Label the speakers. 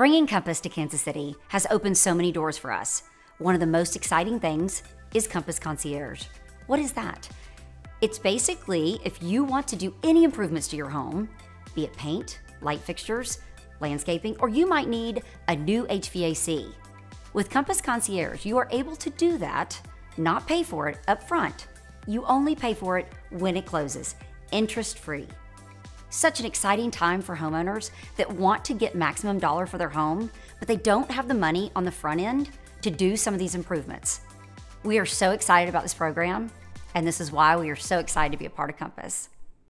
Speaker 1: Bringing Compass to Kansas City has opened so many doors for us. One of the most exciting things is Compass Concierge. What is that? It's basically if you want to do any improvements to your home, be it paint, light fixtures, landscaping, or you might need a new HVAC. With Compass Concierge, you are able to do that, not pay for it up front. You only pay for it when it closes, interest free. Such an exciting time for homeowners that want to get maximum dollar for their home, but they don't have the money on the front end to do some of these improvements. We are so excited about this program, and this is why we are so excited to be a part of Compass.